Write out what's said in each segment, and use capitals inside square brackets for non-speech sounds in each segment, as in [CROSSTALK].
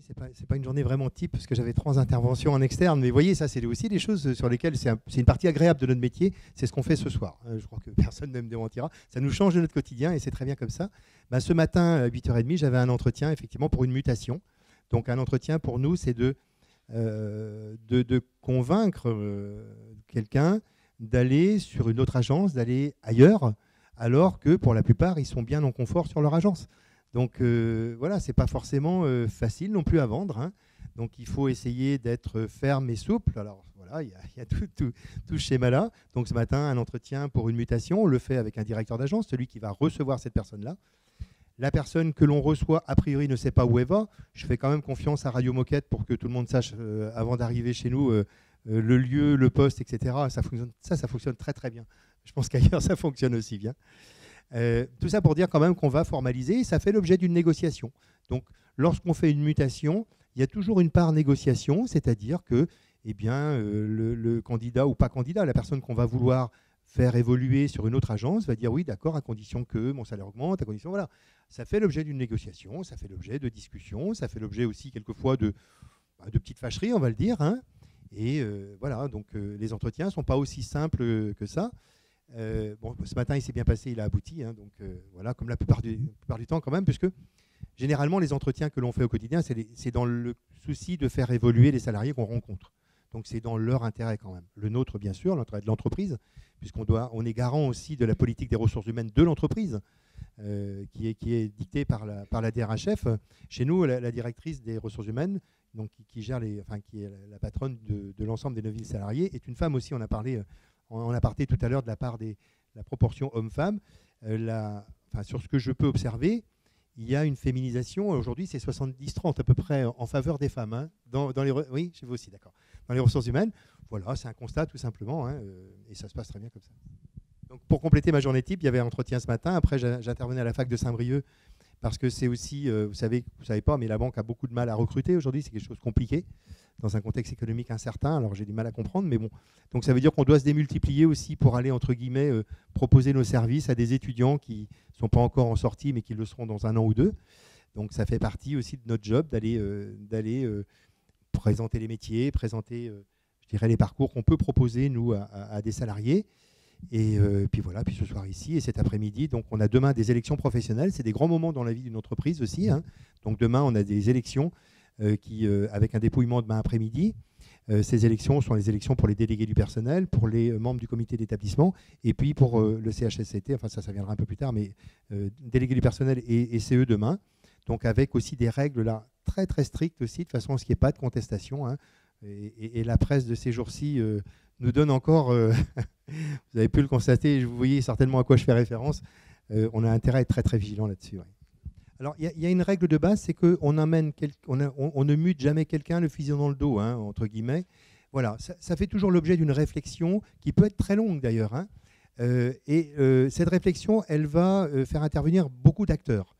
C'est pas, pas une journée vraiment type parce que j'avais trois interventions en externe. Mais vous voyez, ça, c'est aussi des choses sur lesquelles c'est une partie agréable de notre métier. C'est ce qu'on fait ce soir. Euh, je crois que [LAUGHS] personne ne me démentira. Ça nous change de notre quotidien et c'est très bien comme ça. Ben, ce matin, à 8h30, j'avais un entretien effectivement pour une mutation. Donc, un entretien pour nous, c'est de, euh, convaincre euh, quelqu'un d'aller sur une autre agence, d'aller ailleurs, alors que pour la plupart, ils sont bien en confort sur leur agence. Donc euh, voilà, c'est pas forcément euh, facile non plus à vendre. Hein. Donc il faut essayer d'être ferme et souple. Alors voilà, il y a, [LAUGHS] tout, ce schéma-là. Donc ce matin, un entretien pour une mutation, on le fait avec un directeur d'agence, celui qui va recevoir cette personne-là. La personne que l'on reçoit, a priori, ne sait pas où elle va. Je fais quand même confiance à Radio Moquette pour que tout le monde sache, euh, avant d'arriver chez nous, le lieu, le poste, etc. Ça, ça fonctionne très très bien. Je pense qu'ailleurs, [LAUGHS] ça fonctionne aussi bien. Euh, tout ça pour dire quand même qu'on va formaliser et ça fait l'objet d'une négociation. Donc lorsqu'on fait une mutation, il y a toujours une part négociation, c'est-à-dire que eh bien, euh, le, candidat ou pas candidat, la personne qu'on va vouloir faire évoluer sur une autre agence va dire oui, d'accord, à condition que mon salaire augmente, à condition, voilà. Ça fait l'objet d'une négociation, ça fait l'objet de discussions, ça fait l'objet aussi quelquefois de, bah, de petites fâcheries, on va le dire. Hein. Et euh, voilà, donc les entretiens ne sont pas aussi simples que ça. Euh, bon, ce matin, il s'est bien passé, il a abouti. Hein, donc euh, voilà, comme la plupart du, temps quand même, puisque généralement, les entretiens que l'on fait au quotidien, c'est dans le souci de faire évoluer les salariés qu'on rencontre. Donc c'est dans leur intérêt quand même. Le nôtre, bien sûr, l'intérêt de l'entreprise, puisqu'on on est garant aussi de la politique des ressources humaines de l'entreprise, euh, qui, est, dictée par la, par DRHF. Chez nous, la, directrice des ressources humaines, donc qui, gère les, enfin, qui est la patronne de, de l'ensemble des 9000 salariés, est une femme aussi. On a parlé on a parlé tout à l'heure de la part de la proportion homme-femme. Euh, sur ce que je peux observer, il y a une féminisation. Aujourd'hui, c'est 70-30 à peu près en faveur des femmes. Hein. dans, les, oui, chez vous aussi, d'accord. Dans les ressources humaines, voilà, c'est un constat tout simplement. Hein, euh, et ça se passe très bien comme ça. Donc, pour compléter ma journée type, il y avait un entretien ce matin. Après, j'intervenais à la fac de Saint-Brieuc parce que c'est aussi, euh, vous savez, vous savez pas, mais la banque a beaucoup de mal à recruter aujourd'hui. C'est quelque chose de compliqué dans un contexte économique incertain. Alors j'ai du mal à comprendre, mais bon. Donc ça veut dire qu'on doit se démultiplier aussi pour aller, entre guillemets, euh, proposer nos services à des étudiants qui ne sont pas encore en sortie, mais qui le seront dans un an ou deux. Donc ça fait partie aussi de notre job d'aller euh, présenter les métiers, présenter, je dirais, les parcours qu'on peut proposer, nous, à, des salariés. Et puis voilà, puis ce soir ici et cet après-midi, donc on a demain des élections professionnelles. C'est des grands moments dans la vie d'une entreprise aussi. Hein. Donc demain, on a des élections euh, qui, euh, avec un dépouillement demain après-midi. Euh, ces élections sont les élections pour les délégués du personnel, pour les membres du comité d'établissement, et puis pour le CHSCT, enfin ça, ça viendra un peu plus tard, mais délégués du personnel et, CE demain. Donc avec aussi des règles là très très strictes aussi, de façon à ce qu'il n'y ait pas de contestation. Hein. Et, la presse de ces jours-ci nous donne encore, [LAUGHS] vous avez pu le constater, vous voyez certainement à quoi je fais référence, on a intérêt à être très très vigilant là-dessus. Alors, il y, a une règle de base, c'est qu'on on, on, ne mute jamais quelqu'un le fusil dans le dos, hein, entre guillemets. Voilà, ça, fait toujours l'objet d'une réflexion qui peut être très longue d'ailleurs. Hein. Euh, et euh, cette réflexion, elle va euh, faire intervenir beaucoup d'acteurs.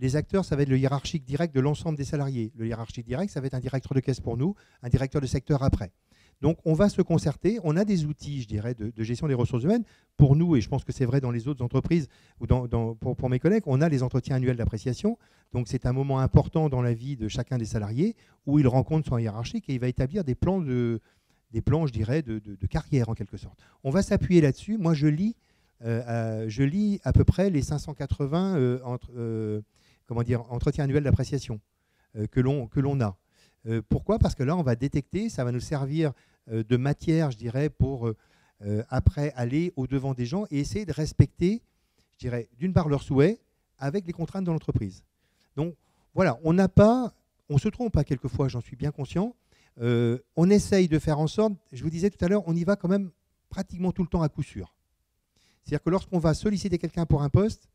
Les acteurs, ça va être le hiérarchique direct de l'ensemble des salariés. Le hiérarchique direct, ça va être un directeur de caisse pour nous, un directeur de secteur après. Donc on va se concerter, on a des outils, je dirais, de, gestion des ressources humaines. Pour nous, et je pense que c'est vrai dans les autres entreprises ou pour, mes collègues, on a les entretiens annuels d'appréciation. Donc c'est un moment important dans la vie de chacun des salariés où il rencontre son hiérarchique et il va établir des plans, de, des plans je dirais, de, carrière en quelque sorte. On va s'appuyer là-dessus. Moi, je lis, euh, je lis à peu près les 580 euh, entre, euh, comment dire, entretiens annuels d'appréciation que l'on a. Euh, pourquoi? Parce que là, on va détecter, ça va nous servir euh, de matière, je dirais, pour euh, après aller au-devant des gens et essayer de respecter, je dirais, d'une part leurs souhaits avec les contraintes de l'entreprise. Donc voilà, on n'a pas, on se trompe pas quelquefois, j'en suis bien conscient. on essaye de faire en sorte, je vous disais tout à l'heure, on y va quand même pratiquement tout le temps à coup sûr. C'est-à-dire que lorsqu'on va solliciter quelqu'un pour un poste,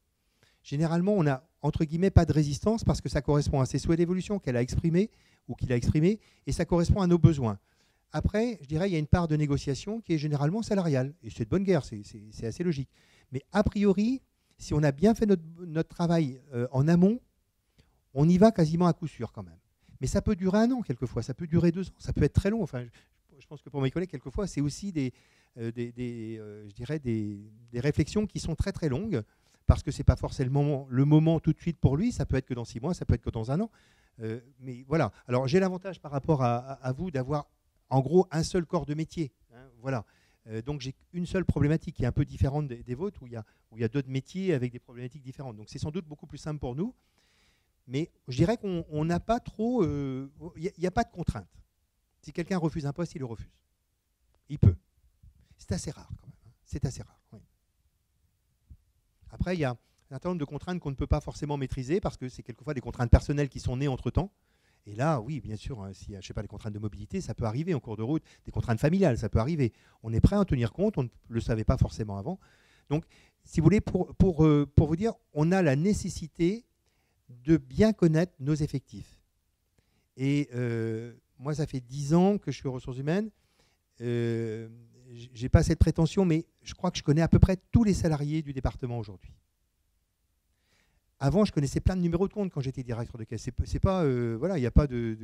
généralement, on n'a, entre guillemets, pas de résistance parce que ça correspond à ses souhaits d'évolution qu'elle a exprimés ou qu'il a exprimés et ça correspond à nos besoins. Après, je dirais, il y a une part de négociation qui est généralement salariale. Et c'est de bonne guerre, c'est assez logique. Mais a priori, si on a bien fait notre, travail euh, en amont, on y va quasiment à coup sûr quand même. Mais ça peut durer un an quelquefois, ça peut durer deux ans, ça peut être très long. Enfin, je, pense que pour mes collègues, quelquefois, c'est aussi des, euh, euh, je dirais des, réflexions qui sont très très longues parce que c'est pas forcément le moment tout de suite pour lui. Ça peut être que dans six mois, ça peut être que dans un an. Euh, mais voilà. Alors j'ai l'avantage par rapport à, vous d'avoir en gros un seul corps de métier. Hein, voilà. Euh, donc j'ai une seule problématique qui est un peu différente des, vôtres, où il y a, d'autres métiers avec des problématiques différentes. Donc c'est sans doute beaucoup plus simple pour nous. Mais je dirais qu'on n'a pas trop... Il n'y a, pas de contrainte. Si quelqu'un refuse un poste, il le refuse. Il peut. C'est assez rare quand même. Hein. C'est assez rare. Après, il y a un certain nombre de contraintes qu'on ne peut pas forcément maîtriser parce que c'est quelquefois des contraintes personnelles qui sont nées entre-temps. Et là, oui, bien sûr, hein, si je sais pas, des contraintes de mobilité, ça peut arriver en cours de route, des contraintes familiales, ça peut arriver. On est prêt à en tenir compte, on ne le savait pas forcément avant. Donc, si vous voulez, pour, euh, vous dire, on a la nécessité de bien connaître nos effectifs. Et euh, moi, ça fait dix ans que je suis aux ressources humaines. Euh, j'ai pas cette prétention, mais je crois que je connais à peu près tous les salariés du département aujourd'hui. Avant, je connaissais plein de numéros de compte quand j'étais directeur de caisse. C'est pas, euh, voilà, il n'y a pas de,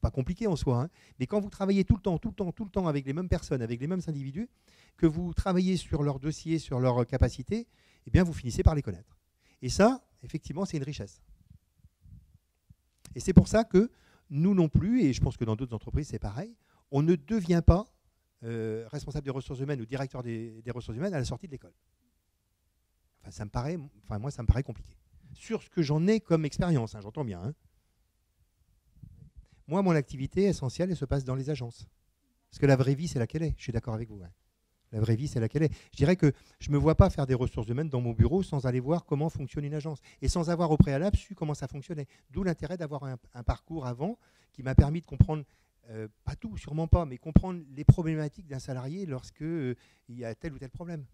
pas compliqué en soi. Hein. Mais quand vous travaillez tout le temps, tout le temps, tout le temps avec les mêmes personnes, avec les mêmes individus, que vous travaillez sur leur dossier, sur leurs capacités, eh bien, vous finissez par les connaître. Et ça, effectivement, c'est une richesse. Et c'est pour ça que nous non plus, et je pense que dans d'autres entreprises, c'est pareil, on ne devient pas euh, responsable des ressources humaines ou directeur des, ressources humaines à la sortie de l'école. Enfin, ça me paraît, enfin, moi, ça me paraît compliqué. Sur ce que j'en ai comme expérience, hein, j'entends bien. Hein. Moi, mon activité essentielle, elle se passe dans les agences. Parce que la vraie vie, c'est laquelle est? Je suis d'accord avec vous. La vraie vie, c'est laquelle est? Je dirais que je ne me vois pas faire des ressources humaines dans mon bureau sans aller voir comment fonctionne une agence et sans avoir au préalable su comment ça fonctionnait. D'où l'intérêt d'avoir un, parcours avant qui m'a permis de comprendre euh, pas tout, sûrement pas, mais comprendre les problématiques d'un salarié lorsqu'il euh, y a tel ou tel problème.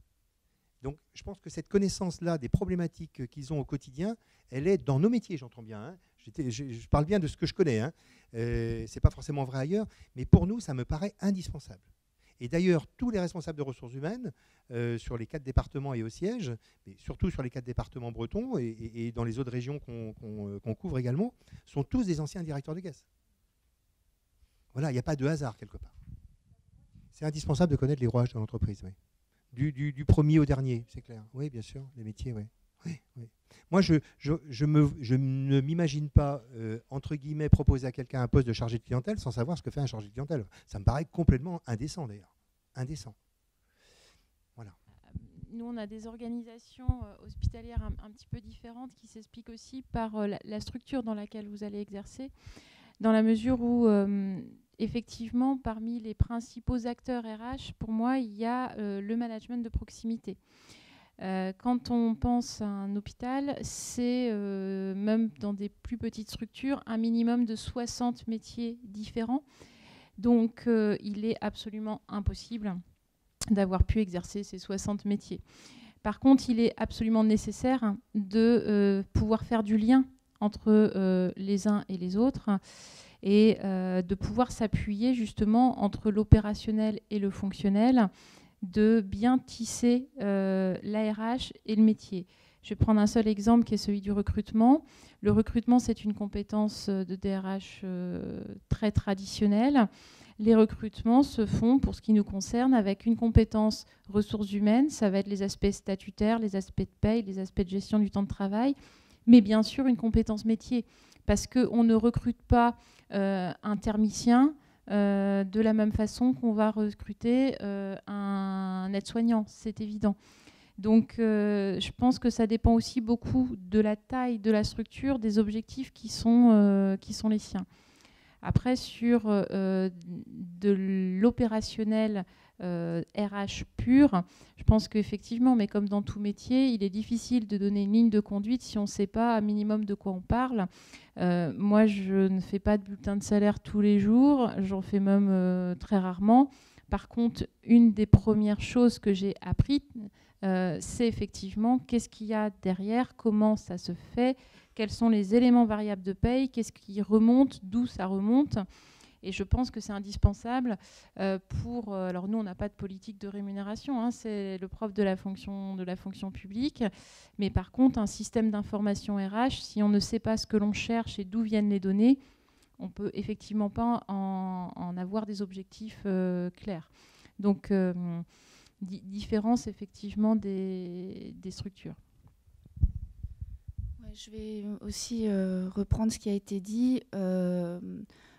Donc je pense que cette connaissance-là des problématiques qu'ils ont au quotidien, elle est dans nos métiers, j'entends bien. Hein. Je, parle bien de ce que je connais. Hein. Euh, Ce n'est pas forcément vrai ailleurs, mais pour nous, ça me paraît indispensable. Et d'ailleurs, tous les responsables de ressources humaines, sur les quatre départements et au siège, mais surtout sur les quatre départements bretons et, dans les autres régions qu'on couvre également, sont tous des anciens directeurs de caisse. Voilà, il n'y a pas de hasard quelque part. C'est indispensable de connaître les rouages de l'entreprise, oui. Du, premier au dernier, c'est clair. Oui, bien sûr, les métiers, oui. Moi, je, ne m'imagine pas, euh, entre guillemets, proposer à quelqu'un un poste de chargé de clientèle sans savoir ce que fait un chargé de clientèle. Ça me paraît complètement indécent, d'ailleurs. Indécent. Voilà. Nous, on a des organisations euh, hospitalières un, petit peu différentes qui s'expliquent aussi par euh, la, structure dans laquelle vous allez exercer, dans la mesure où effectivement, parmi les principaux acteurs RH, pour moi, il y a euh, le management de proximité. Euh, quand on pense à un hôpital, c'est euh, même dans des plus petites structures un minimum de 60 métiers différents. Donc il est absolument impossible d'avoir pu exercer ces 60 métiers. Par contre, il est absolument nécessaire de pouvoir faire du lien entre les uns et les autres et euh, de pouvoir s'appuyer justement entre l'opérationnel et le fonctionnel, de bien tisser euh, l'ARH et le métier. Je vais prendre un seul exemple qui est celui du recrutement. Le recrutement, c'est une compétence euh, de DRH très traditionnelle. Les recrutements se font, pour ce qui nous concerne, avec une compétence ressources humaines. Ça va être les aspects statutaires, les aspects de paye, les aspects de gestion du temps de travail, mais bien sûr une compétence métier. Parce qu'on ne recrute pas euh, un thermicien euh, de la même façon qu'on va recruter euh, un aide-soignant, c'est évident. Donc je pense que ça dépend aussi beaucoup de la taille de la structure, des objectifs qui sont, qui sont les siens. Après, sur de l'opérationnel RH euh, pur. Je pense qu'effectivement, mais comme dans tout métier, il est difficile de donner une ligne de conduite si on ne sait pas un minimum de quoi on parle. Euh, moi, je ne fais pas de bulletin de salaire tous les jours, j'en fais même euh, très rarement. Par contre, une des premières choses que j'ai apprises, c'est effectivement qu'est-ce qu'il y a derrière, comment ça se fait, quels sont les éléments variables de paye, qu'est-ce qui remonte, d'où ça remonte. Et je pense que c'est indispensable euh, pour. Euh, alors nous, on n'a pas de politique de rémunération, hein, c'est le prof de la fonction de la fonction publique. Mais par contre, un système d'information RH, si on ne sait pas ce que l'on cherche et d'où viennent les données, on peut effectivement pas en, avoir des objectifs euh, clairs. Donc différence effectivement des, des structures. Je vais aussi reprendre ce qui a été dit.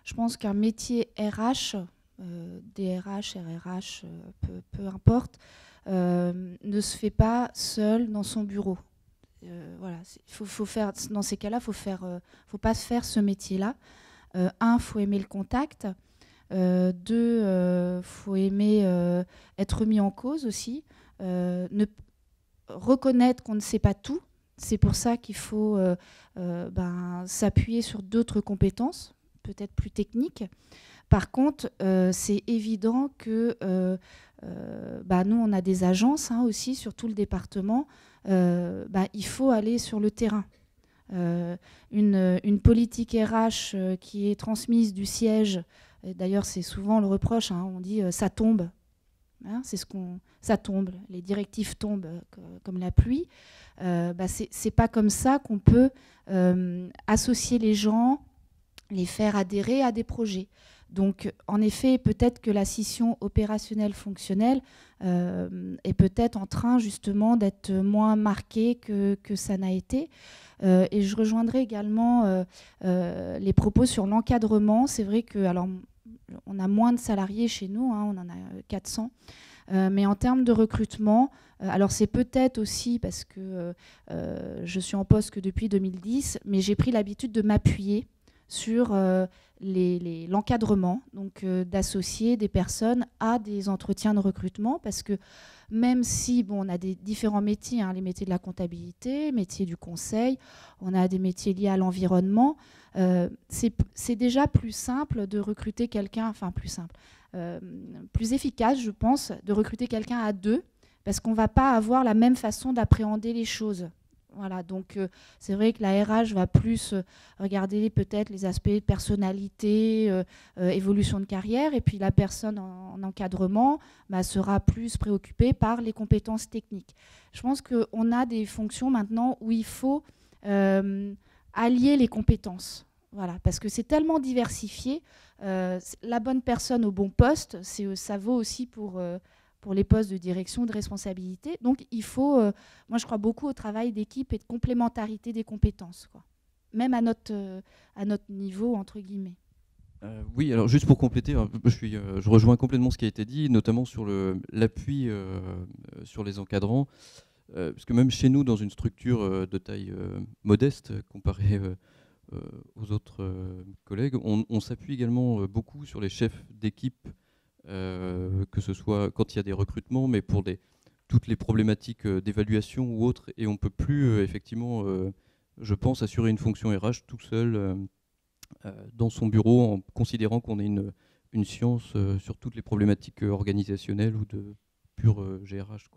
Je pense qu'un métier RH, DRH, RRH, peu, peu importe, ne se fait pas seul dans son bureau. voilà, faut, faut, faire, dans ces cas-là, faut faire, faut pas faire ce métier-là. un, faut aimer le contact. Euh, deux, il euh, faut aimer euh, être mis en cause aussi, ne, reconnaître qu'on ne sait pas tout. C'est pour ça qu'il faut ben, s'appuyer sur d'autres compétences, peut-être plus techniques. Par contre, c'est évident que bah, nous, on a des agences hein, aussi sur tout le département. Bah, il faut aller sur le terrain. une, politique RH qui est transmise du siège D'ailleurs, c'est souvent le reproche. Hein, on dit euh, ça tombe. Hein, ça tombe. Les directives tombent euh, comme la pluie. Euh, bah, c'est pas comme ça qu'on peut associer les gens, les faire adhérer à des projets. Donc, en effet, peut-être que la scission opérationnelle fonctionnelle est peut-être en train justement d'être moins marquée que, ça n'a été. et je rejoindrai également les propos sur l'encadrement. C'est vrai que, alors, on a moins de salariés chez nous, hein, on en a 400. Euh, mais en termes de recrutement, euh, alors c'est peut-être aussi parce que euh, je suis en poste que depuis 2010, mais j'ai pris l'habitude de m'appuyer sur l'encadrement, donc d'associer des personnes à des entretiens de recrutement, parce que même si on a des différents métiers, hein, les métiers de la comptabilité, métiers du conseil, on a des métiers liés à l'environnement, euh, c'est déjà plus simple de recruter quelqu'un, enfin plus simple, euh, plus efficace, je pense, de recruter quelqu'un à deux, parce qu'on ne va pas avoir la même façon d'appréhender les choses. Voilà, donc euh, c'est vrai que la RH va plus regarder peut-être les aspects personnalité, évolution de carrière, et puis la personne en, encadrement bah, sera plus préoccupée par les compétences techniques. Je pense qu'on a des fonctions maintenant où il faut allier les compétences. Voilà, parce que c'est tellement diversifié. Euh, la bonne personne au bon poste, euh, ça vaut aussi pour, euh, pour les postes de direction, de responsabilité. Donc il faut, moi je crois beaucoup au travail d'équipe et de complémentarité des compétences, quoi. même à notre, à notre niveau, entre guillemets. oui, alors juste pour compléter, je, suis, je rejoins complètement ce qui a été dit, notamment sur l'appui sur les encadrants. Euh, parce que même chez nous, dans une structure euh, de taille euh, modeste comparée aux autres collègues, on, s'appuie également beaucoup sur les chefs d'équipe, que ce soit quand il y a des recrutements, mais pour des, toutes les problématiques d'évaluation ou autres, et on ne peut plus effectivement, je pense, assurer une fonction RH tout seul dans son bureau en considérant qu'on est une, science sur toutes les problématiques organisationnelles ou de pure GRH.